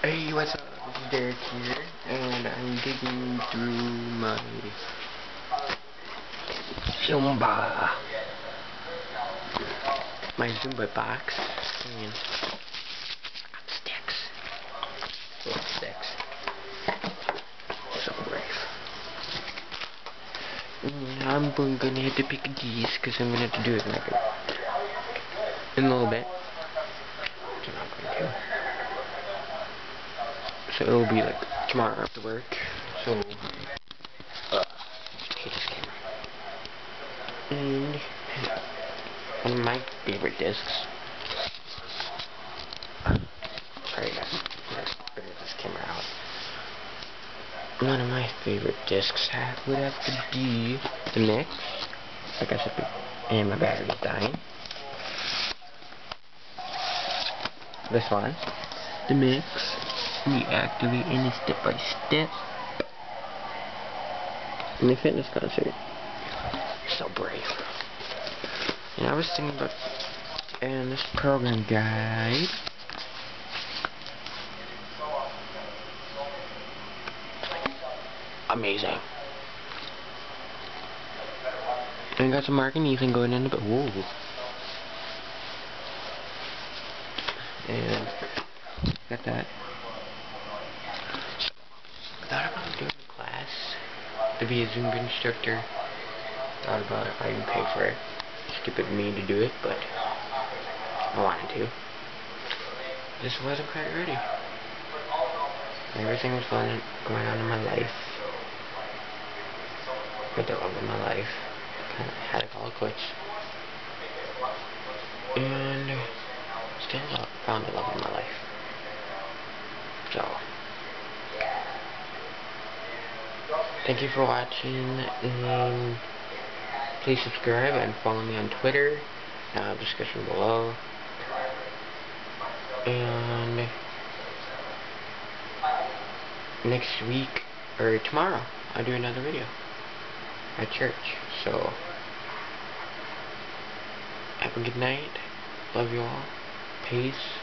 Hey, what's up? Derek here, and I'm digging through my Zumba, my Zumba box, and sticks, sticks, so brave. I'm gonna have to pick these, because I'm gonna have to do it in a little bit. I'm to. So it'll be like tomorrow after work. So, uh, this camera. And one of my favorite discs. Alright, guys, let's figure this camera out. One of my favorite discs would have to be the mix. Like I said, and my battery's dying. This one, the mix reactivate any step by step. In the fitness concert. So brave. And I was thinking about and this program guide. Amazing. And got some marking Ethan going in, but whoa. And got that. Thought about doing a class to be a Zumba instructor. Thought about if I can pay for it. Stupid me to do it, but I wanted to. Just wasn't quite ready. Everything was going going on in my life. With the love of my life. Kind of had it quits. And still found the love of my life. So. Thank you for watching, and please subscribe and follow me on Twitter, uh, description below, and next week, or tomorrow, I'll do another video at church, so, have a good night, love you all, peace,